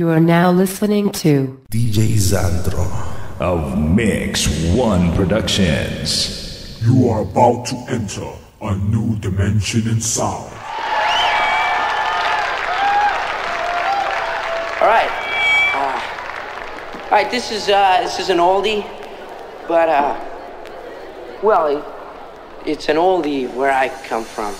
You are now listening to DJ Zandro of Mix One Productions. You are about to enter a new dimension in sound. All right, uh, all right. This is uh, this is an oldie, but uh, well, it's an oldie where I come from.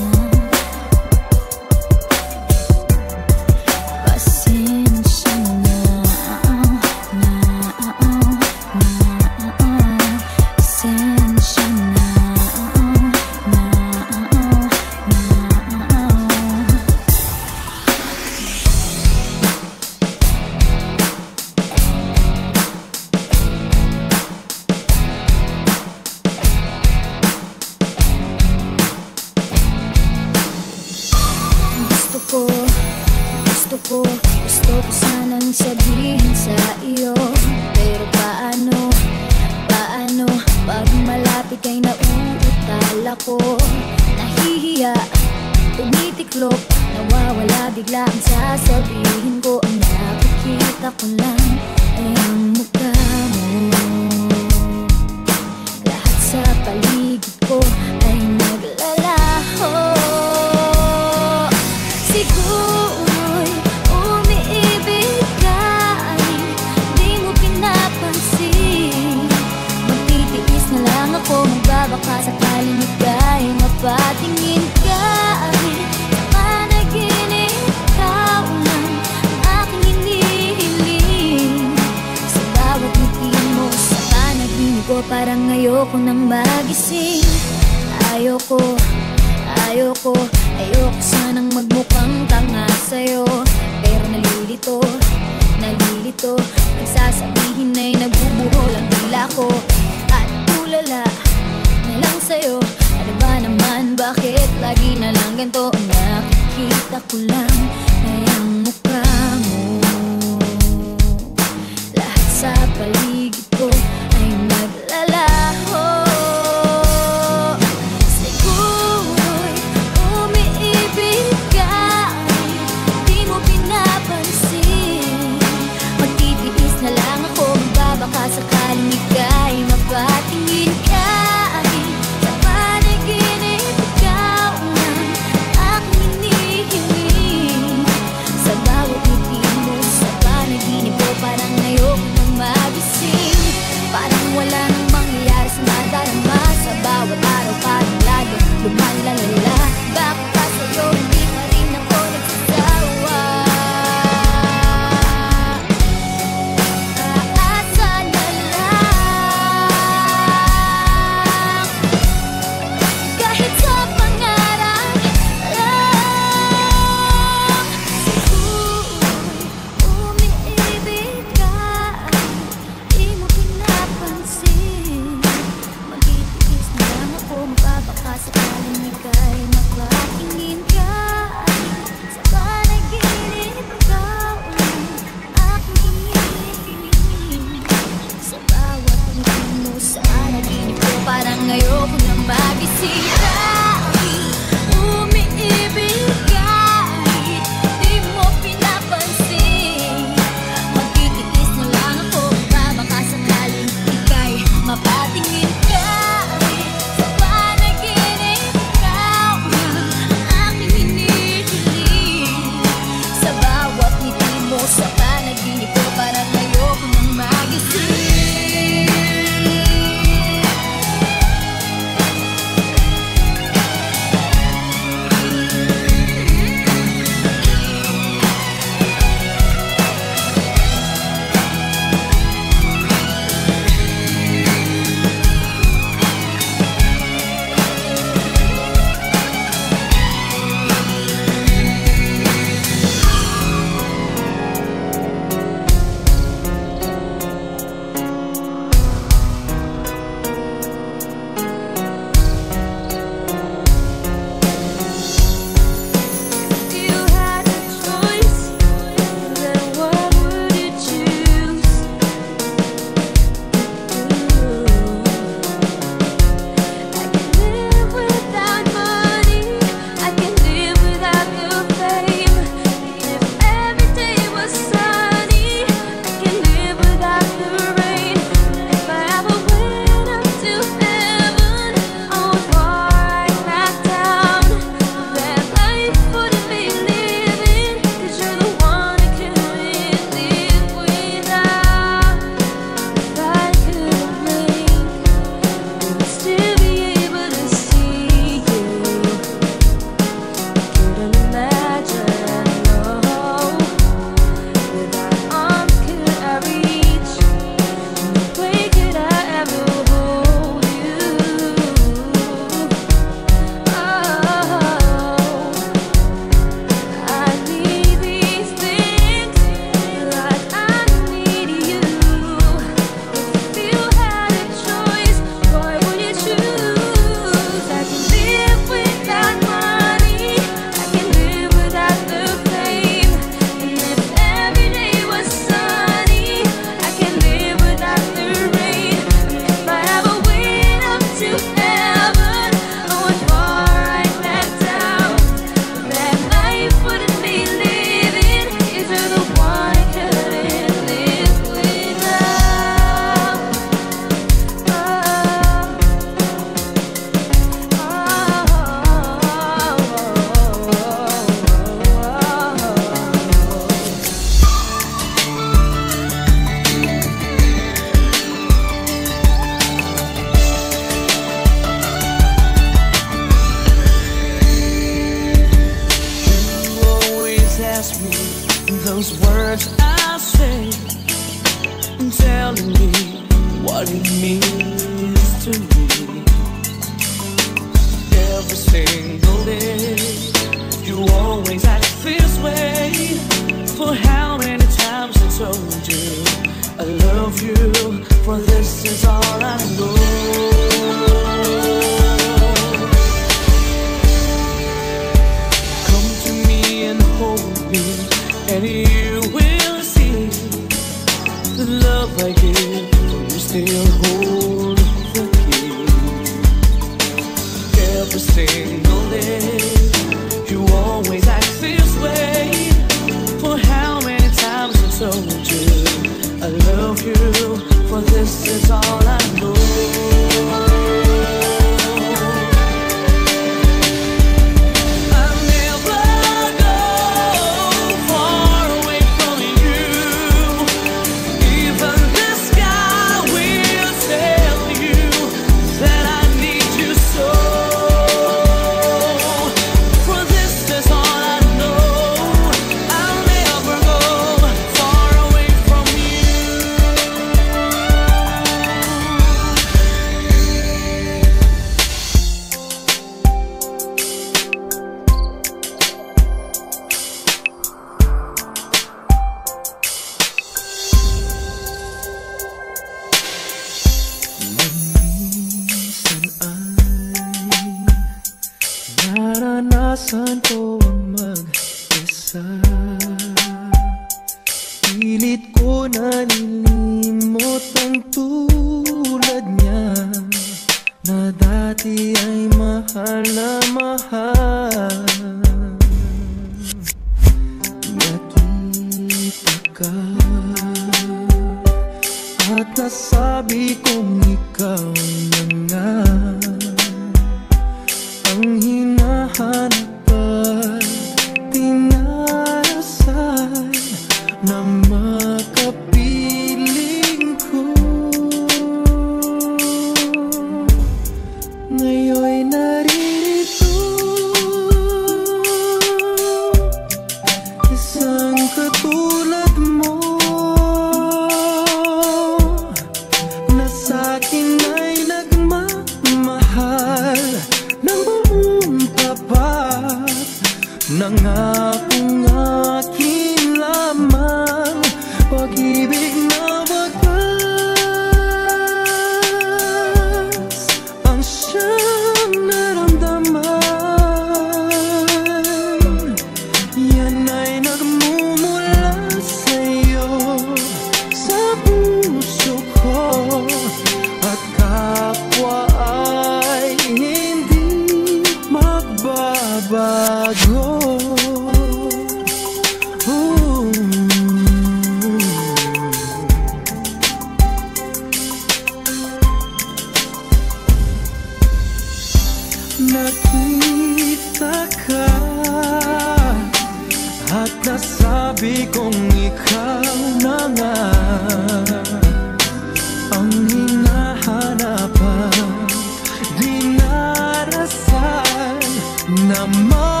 Na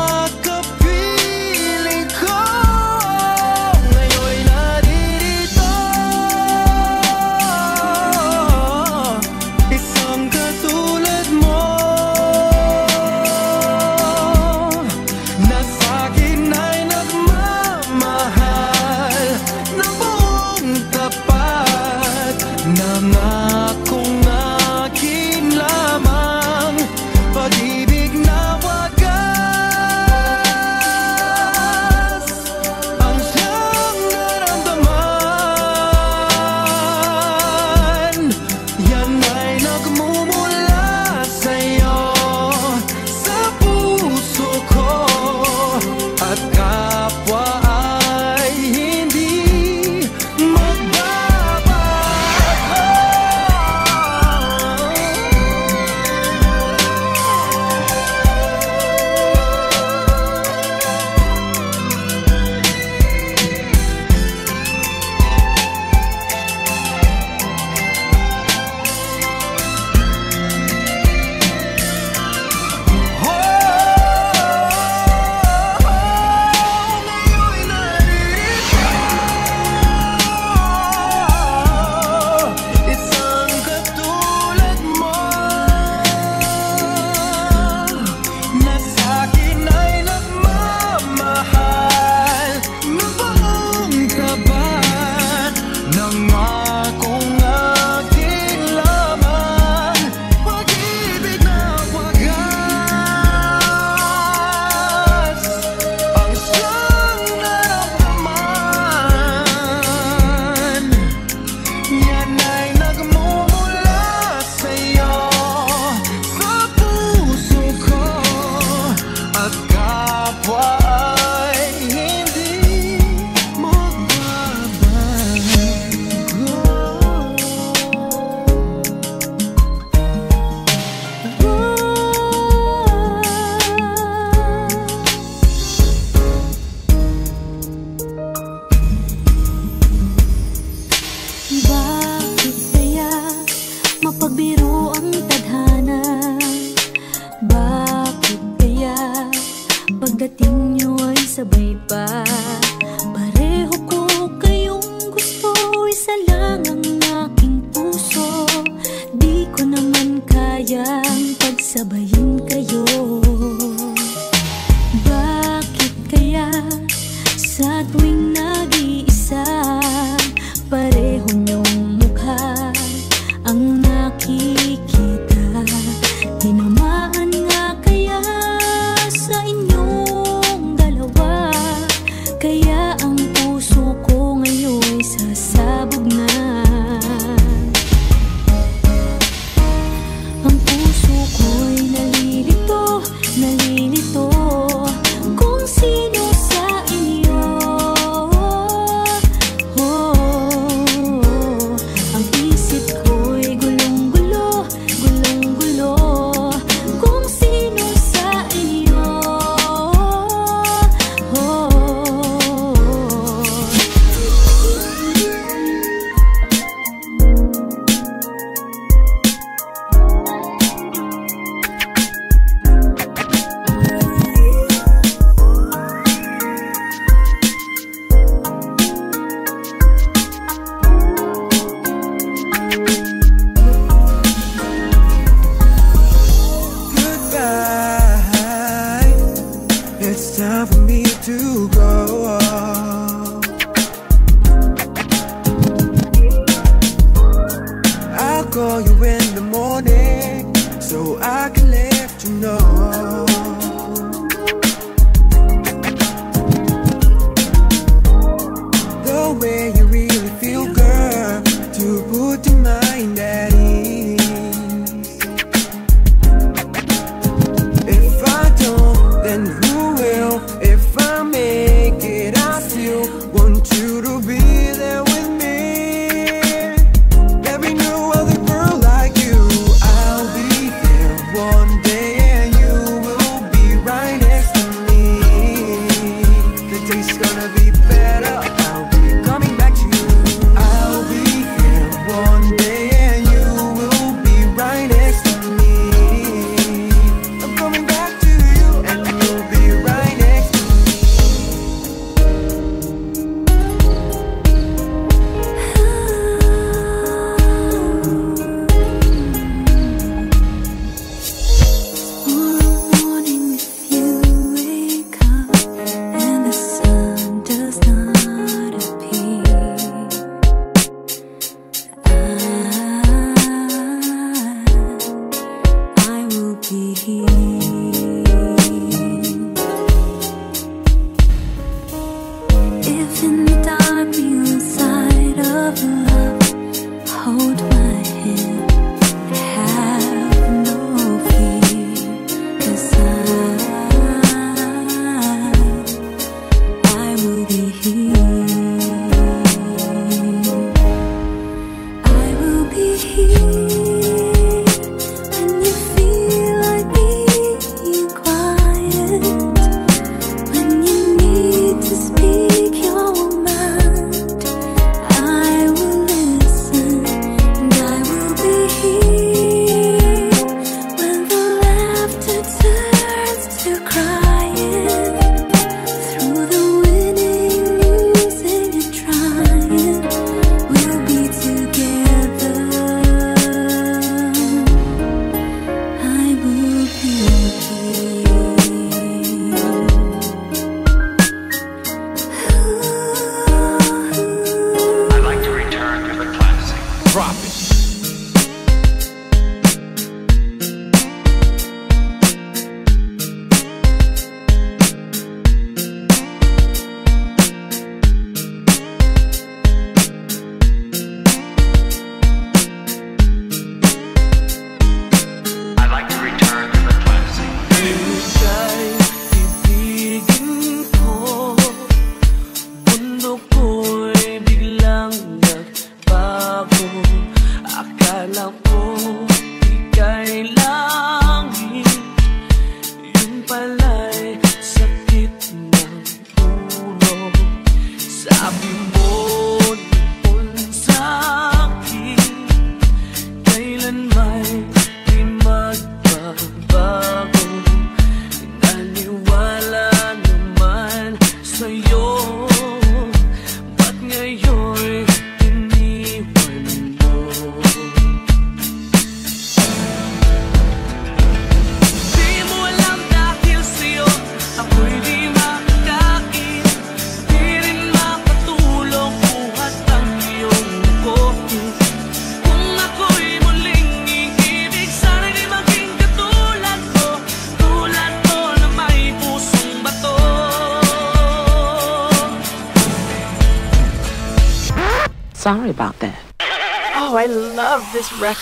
Pagdating nyo ay sabay pa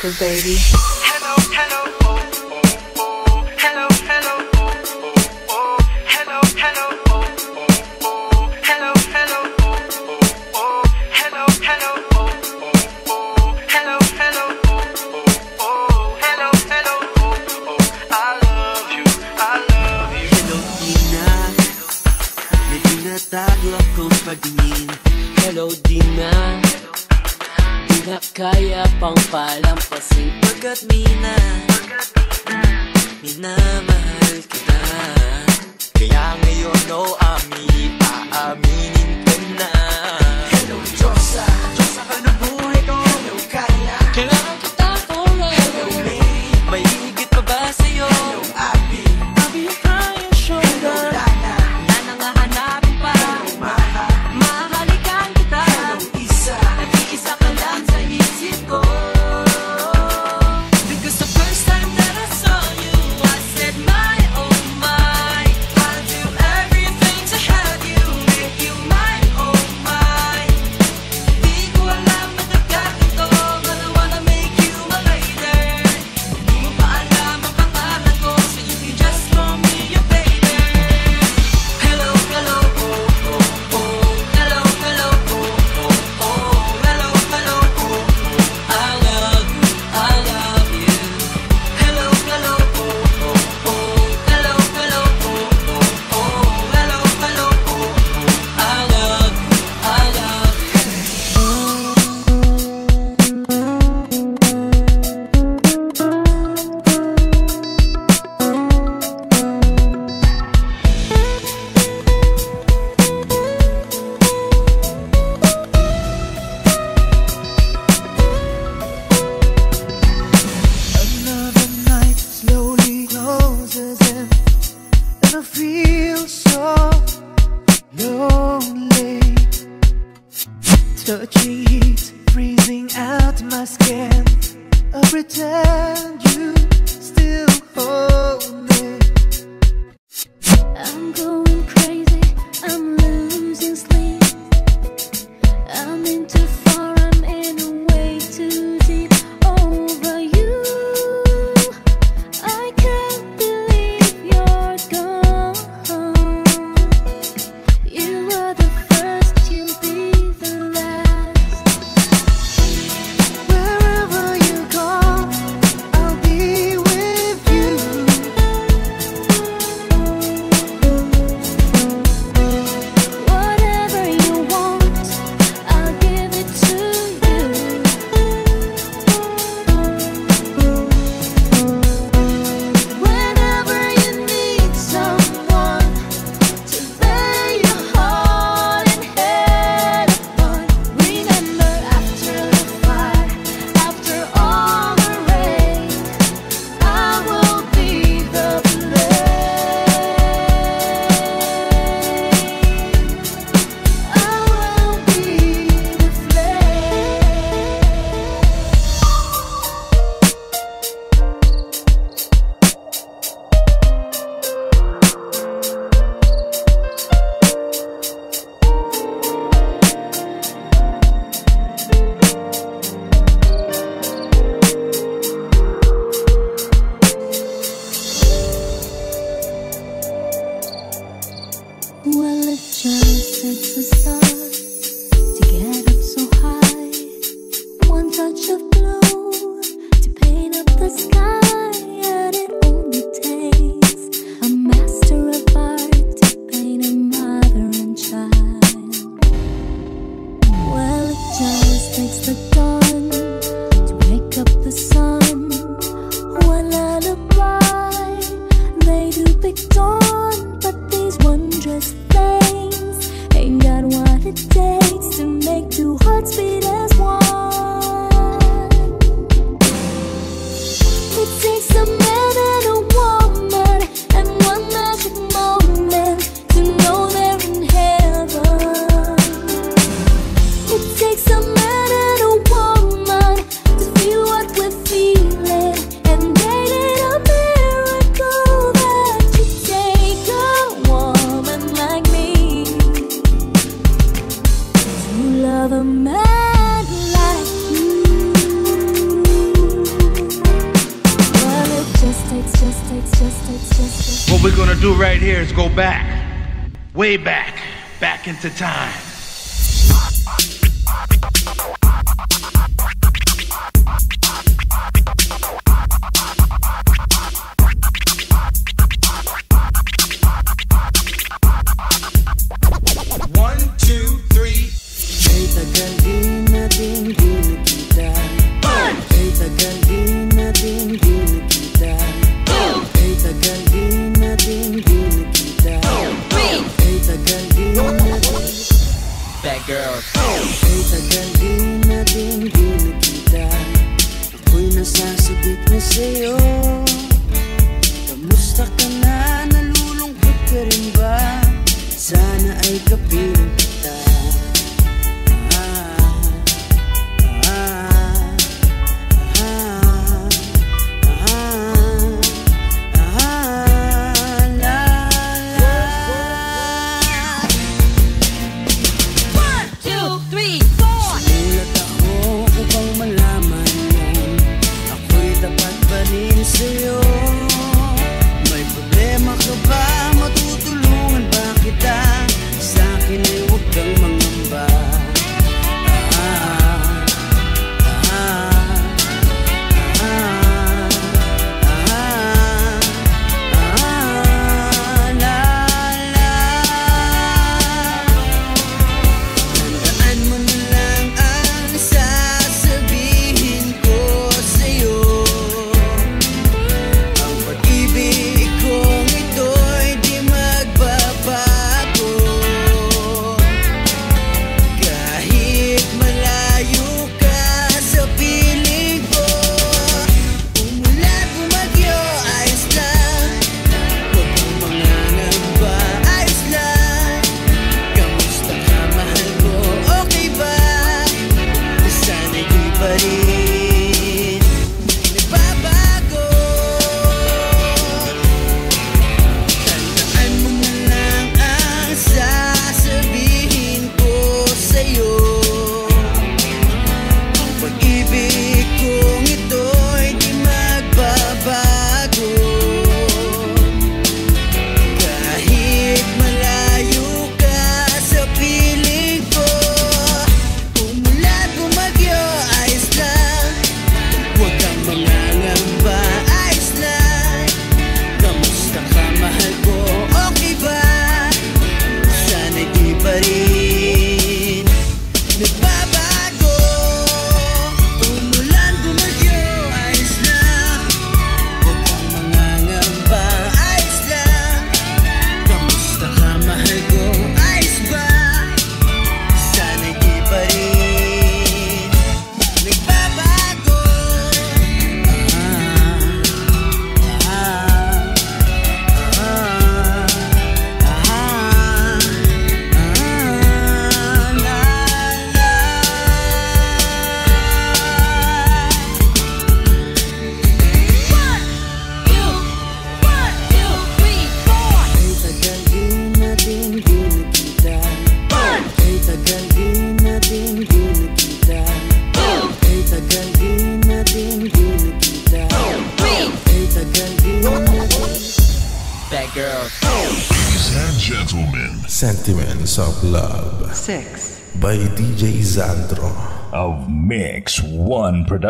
baby. It's the dawn.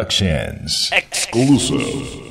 Productions. Exclusive.